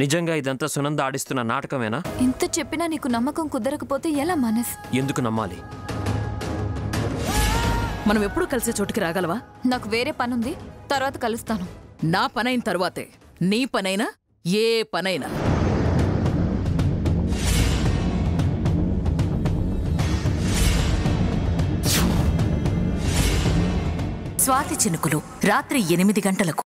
నిజంగా ఇదంతా సునంద ఆడిస్తున్న నాటకమేనా? ఇంత చెప్పినా నీకు నమ్మకం కుదరకపోతే ఎలా మనస్? ఎందుకు నమ్మాలి? మనం ఎప్పుడు కలిసే చోటుకి రాగలవా? నాకు వేరే పనుంది తర్వాత కలుస్తాను. నా పనైన తర్వాతే. నీ పనైనా ఏ పనైనా. స్వాతి చినుకులు రాత్రి ఎనిమిది గంటలకు.